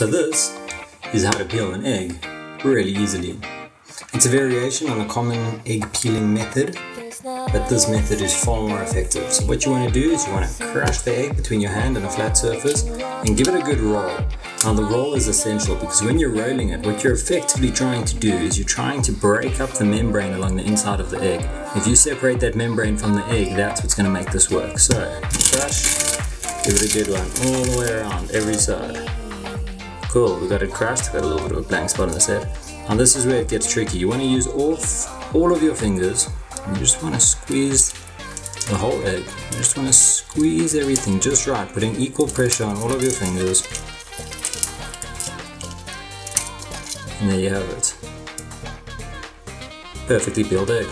So this is how to peel an egg really easily. It's a variation on a common egg peeling method, but this method is far more effective. So what you want to do is you want to crush the egg between your hand and a flat surface and give it a good roll. Now the roll is essential because when you're rolling it, what you're effectively trying to do is you're trying to break up the membrane along the inside of the egg. If you separate that membrane from the egg, that's what's going to make this work. So crush, give it a good one all the way around, every side. Cool, we got it crushed, got a little bit of a blank spot on the set. Now this is where it gets tricky. You want to use all, all of your fingers. You just want to squeeze the whole egg. You just want to squeeze everything just right, putting equal pressure on all of your fingers. And there you have it. Perfectly peeled egg.